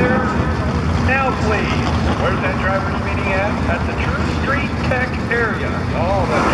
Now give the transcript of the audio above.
there? Now, please. Where's that driver's meeting at? At the True Street Tech area. Oh, that's